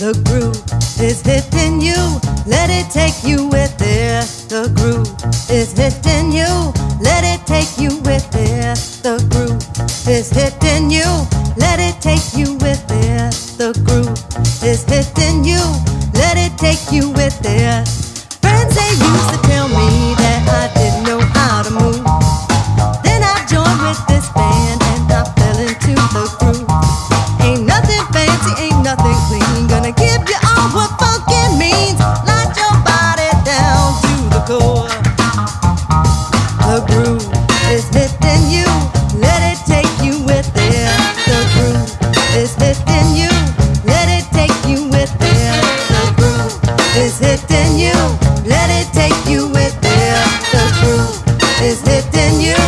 The groove is hitting you. Let it take you with it. The groove is hitting you. Let it take you with it. The groove is hitting you. Let it take you with it. The groove is hitting you. Let it take you with it. is hitting you. Let it take you with it. The groove is hitting you.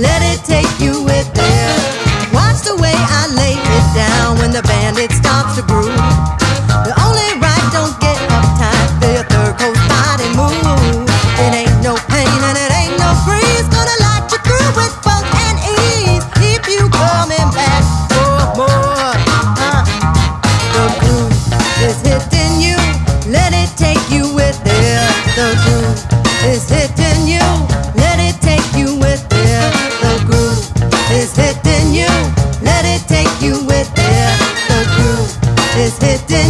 Let it take you with. is hidden